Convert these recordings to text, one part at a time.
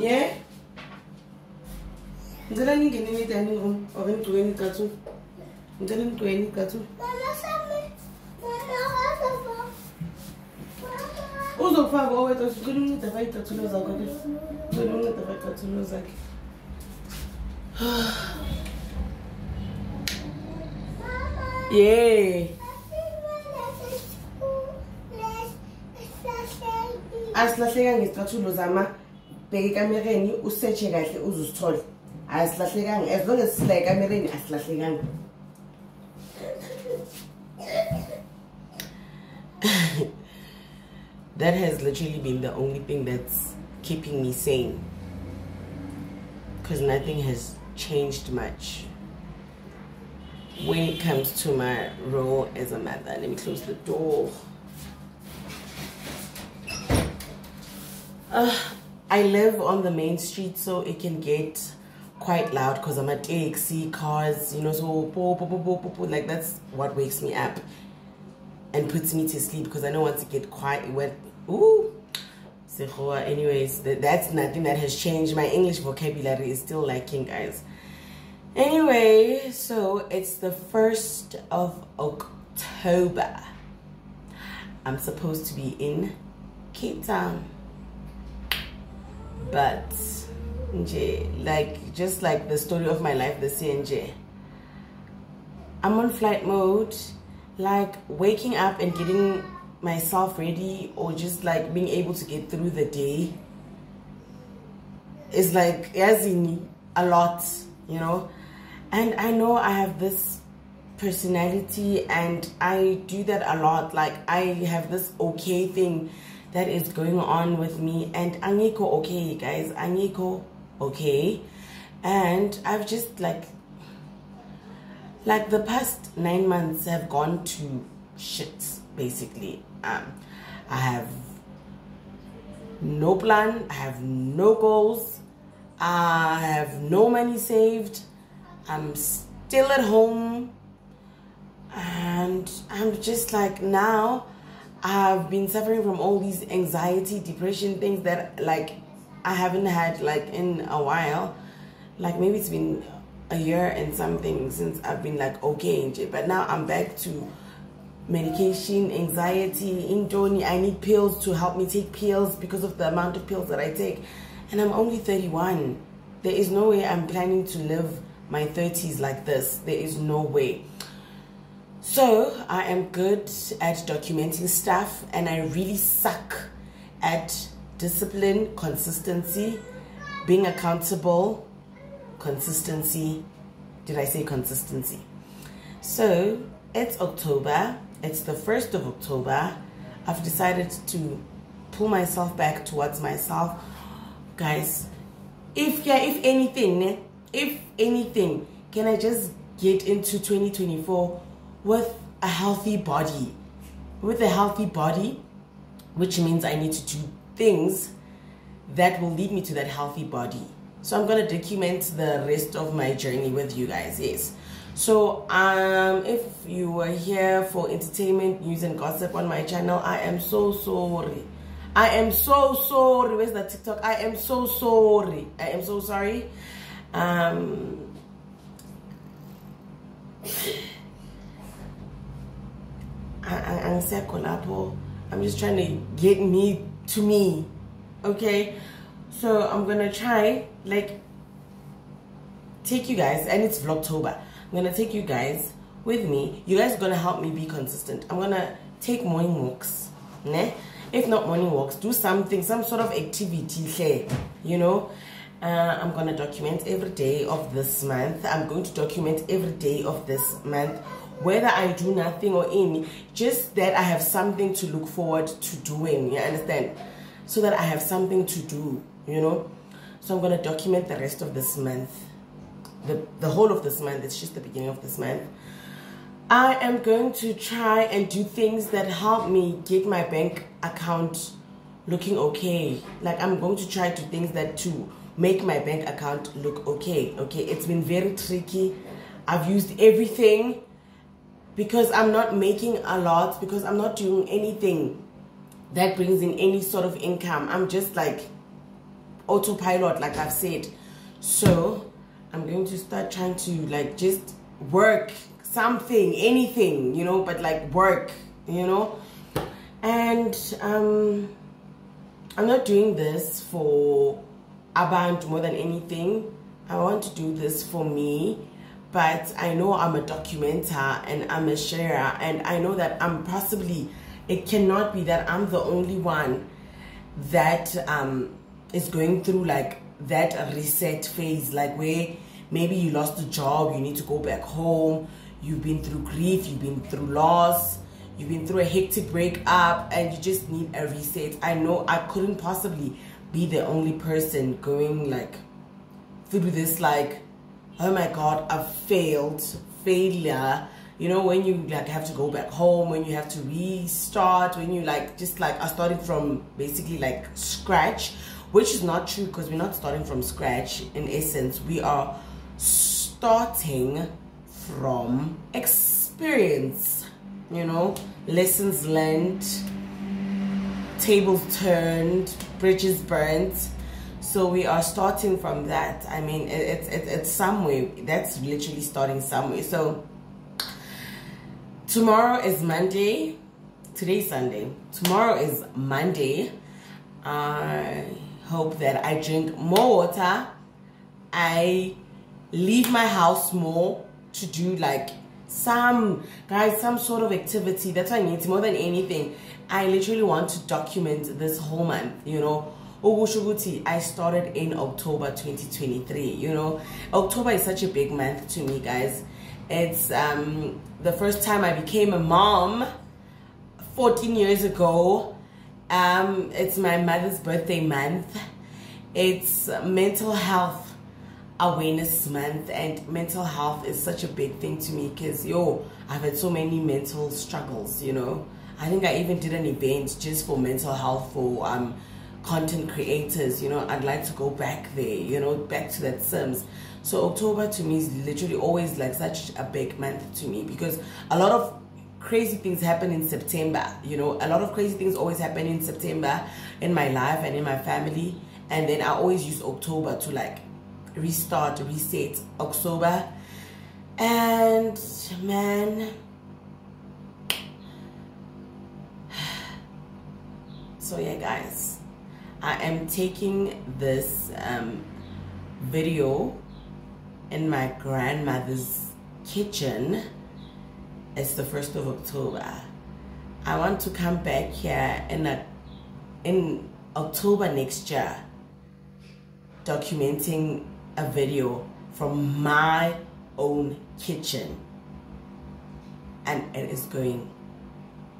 Yeah? Ndela nyingi nini tani ngo? Obe mtu weni katu. Ndela mtu weni katu. Mama sami. Mama wazo. Uzo kwa kwa wewe tatu. Kuni mtu tafai tatulo za kwa. Kuni mtu tafai tatulo za kwa. Yeah. Asilahleka ngesicathulo zama kahle asilahlekanga. As long as asilahlekanga. That has literally been the only thing that's keeping me sane. Because nothing has changed much when it comes to my role as a mother. Let me close the door. Uh, i live on the main street so it can get quite loud because i'm at AXC cars you know so like that's what wakes me up and puts me to sleep because I don't want to get quiet. When, ooh, anyways, that, that's nothing that has changed. My English vocabulary is still lacking, guys. Anyway, so it's the 1st of October. I'm supposed to be in Cape Town. But, like, just like the story of my life, the CNJ. I'm on flight mode like waking up and getting myself ready or just like being able to get through the day is like as in a lot you know and i know i have this personality and i do that a lot like i have this okay thing that is going on with me and aniko okay guys aniko okay. And i've just like like the past nine months have gone to shit basically. Um i have no plan i have no goals i have no money saved i'm still at home and i'm just like now i've been suffering from all these anxiety depression things that like i haven't had like in a while. Like maybe it's been a year and something since I've been like okay but now I'm back to medication anxiety indoni I need pills to help me take pills because of the amount of pills that I take. And I'm only 31 there is no way I'm planning to live my 30s like this. There is no way so I am good at documenting stuff and I really suck at discipline consistency being accountable consistency. Did I say consistency? So it's October. It's the 1st of October. I've decided to pull myself back towards myself. Guys, if yeah, if anything, if anything, can I just get into 2024 with a healthy body? With a healthy body, which means I need to do things that will lead me to that healthy body. So i'm going to document the rest of my journey with you guys yes. So um if you were here for entertainment news and gossip on my channel i am so sorry. I am so sorry. Where's the tiktok? I am so sorry. I am so sorry. Um I'm just trying to get me to me. Okay? So i'm gonna try like take you guys and it's vlogtober. I'm gonna take you guys with me. You guys are gonna help me be consistent. I'm gonna take morning walks né? if not morning walks do something some sort of activity here you know? Uh, i'm gonna document every day of this month. I'm going to document every day of this month whether i do nothing or any just that i have something to look forward to doing you understand? So that i have something to do you know? So i'm going to document the rest of this month. The the whole of this month it's just the beginning of this month. I am going to try and do things that help me get my bank account looking okay. Like i'm going to try to things that to make my bank account look okay okay? It's been very tricky. I've used everything because i'm not making a lot because i'm not doing anything that brings in any sort of income i'm just like autopilot, like I've said. So I'm going to start trying to like just work something, anything, you know, but like work, you know. And um, I'm not doing this for Abantu more than anything. I want to do this for me, but I know I'm a documenter and I'm a sharer, and I know that I'm possibly, it cannot be that I'm the only one that um, is going through like that reset phase, like where maybe you lost a job, you need to go back home, you've been through grief, you've been through loss, you've been through a hectic breakup, and you just need a reset. I know I couldn't possibly be the only person going like through this like oh my god i've failed failure. You know when you like have to go back home when you have to restart when you like just like are starting from basically like scratch which is not true because we're not starting from scratch. In essence we are starting from experience you know? Lessons learned tables turned bridges burnt so we are starting from that. I mean it's it, it's somewhere. That's literally starting somewhere. So tomorrow is monday. Today's sunday. Tomorrow is monday. I hope that i drink more water. I leave my house more to do like some guys some sort of activity. That's what i need. More than anything i literally want to document this whole month you know Ogushuguti, I started in October 2023. You know, October is such a big month to me, guys. It's um, the first time I became a mom 14 years ago. Um, it's my mother's birthday month. It's mental health awareness month and mental health is such a big thing to me because yo i've had so many mental struggles you know i think i even did an event just for mental health for um content creators you know i'd like to go back there you know back to that sims. So october to me is literally always like such a big month to me because a lot of crazy things happen in september you know. A lot of crazy things always happen in september in my life and in my family. And then i always use october to like restart, reset October. And man, so yeah guys, I am taking this um, video in my grandmother's kitchen. It's the 1st of October. I want to come back here in, a, in October next year documenting a video from my own kitchen and it is going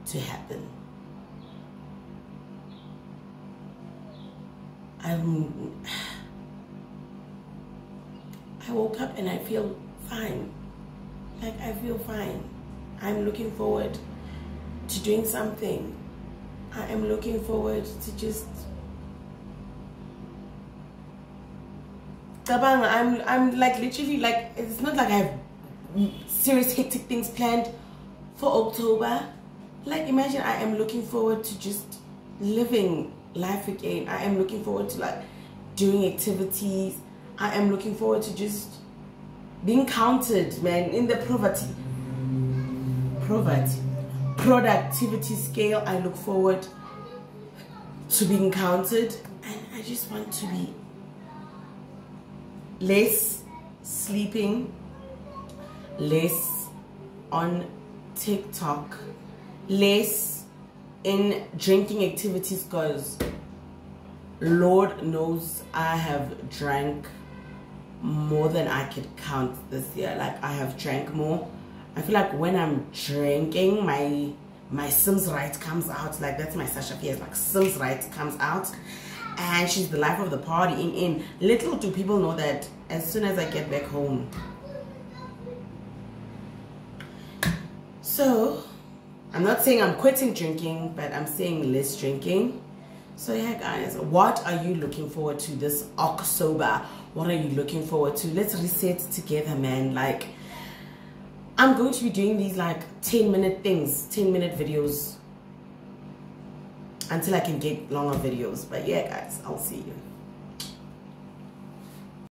to happen. I'm I woke up and I feel fine. Like I feel fine. I'm looking forward to doing something. I am looking forward to just Tabang, I'm I'm like literally like it's not like I have serious hectic things planned for October. Like imagine I am looking forward to just living life again. I am looking forward to like doing activities. I am looking forward to just being counted, man, in the poverty. Poverty. Productivity scale. I look forward to being counted. And I just want to be less sleeping, less on TikTok, less in drinking activities because Lord knows I have drank more than I could count this year. Like I have drank more. I feel like when I'm drinking, my my Simz Right comes out. Like that's my Sasha Fierce. Like Simz Right comes out and she's the life of the party in in little do people know that as soon as i get back home so i'm not saying i'm quitting drinking but i'm saying less drinking so yeah guys what are you looking forward to this october what are you looking forward to let's reset together man like i'm going to be doing these like 10 minute things 10 minute videos until I can get longer videos. But yeah, guys, I'll see you.